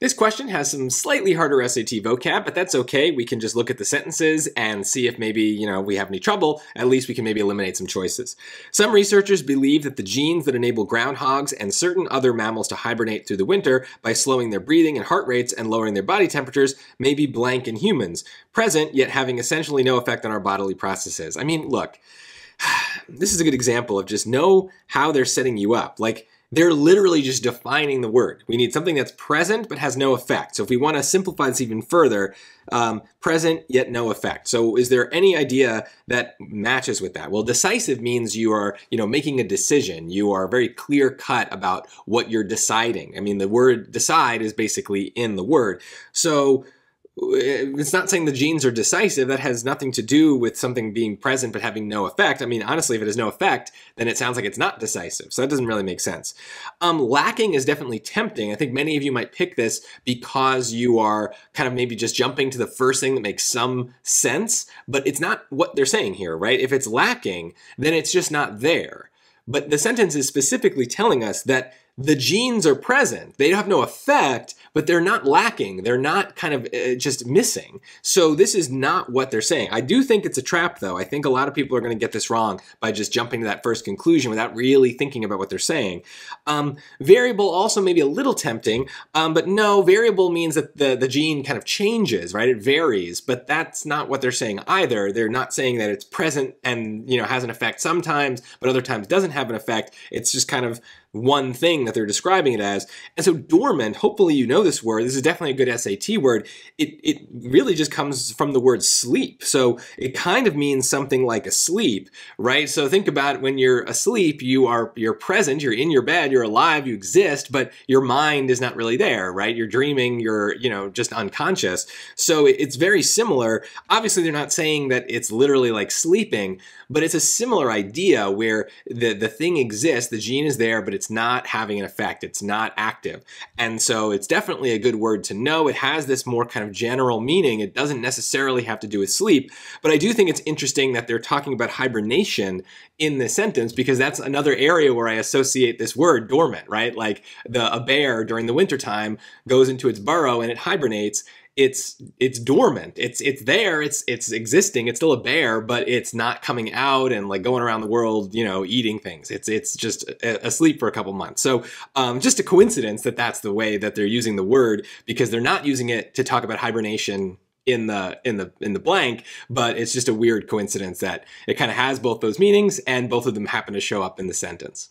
This question has some slightly harder SAT vocab, but that's okay. We can just look at the sentences and see if maybe, you know, we have any trouble. At least we can maybe eliminate some choices. Some researchers believe that the genes that enable groundhogs and certain other mammals to hibernate through the winter by slowing their breathing and heart rates and lowering their body temperatures may be blank in humans, present yet having essentially no effect on our bodily processes. I mean, look, this is a good example of just know how they're setting you up. Like, they're literally just defining the word. We need something that's present but has no effect. So if we want to simplify this even further, um, present yet no effect. So is there any idea that matches with that? Well, decisive means you are, you know, making a decision. You are very clear cut about what you're deciding. I mean, the word decide is basically in the word. So it's not saying the genes are decisive. That has nothing to do with something being present but having no effect. I mean, honestly, if it has no effect, then it sounds like it's not decisive. So that doesn't really make sense. Um, lacking is definitely tempting. I think many of you might pick this because you are kind of maybe just jumping to the first thing that makes some sense, but it's not what they're saying here, right? If it's lacking, then it's just not there. But the sentence is specifically telling us that the genes are present. They have no effect, but they're not lacking. They're not kind of uh, just missing. So this is not what they're saying. I do think it's a trap though. I think a lot of people are going to get this wrong by just jumping to that first conclusion without really thinking about what they're saying. Um, variable also may be a little tempting, um, but no, variable means that the, the gene kind of changes, right? It varies, but that's not what they're saying either. They're not saying that it's present and, you know, has an effect sometimes, but other times doesn't have an effect. It's just kind of one thing that they're describing it as. And so dormant, hopefully you know this word, this is definitely a good SAT word. It, it really just comes from the word sleep. So it kind of means something like asleep, right? So think about when you're asleep, you are, you're present, you're in your bed, you're alive, you exist, but your mind is not really there, right? You're dreaming, you're, you know, just unconscious. So it's very similar. Obviously they're not saying that it's literally like sleeping, but it's a similar idea where the, the thing exists, the gene is there, but it's not having an effect. It's not active. And so it's definitely a good word to know. It has this more kind of general meaning. It doesn't necessarily have to do with sleep, but I do think it's interesting that they're talking about hibernation in this sentence because that's another area where I associate this word dormant, right? Like the a bear during the wintertime goes into its burrow and it hibernates it's it's dormant. It's it's there. It's it's existing. It's still a bear, but it's not coming out and like going around the world, you know, eating things. It's it's just asleep for a couple months. So um, just a coincidence that that's the way that they're using the word because they're not using it to talk about hibernation in the in the in the blank but it's just a weird coincidence that it kind of has both those meanings and both of them happen to show up in the sentence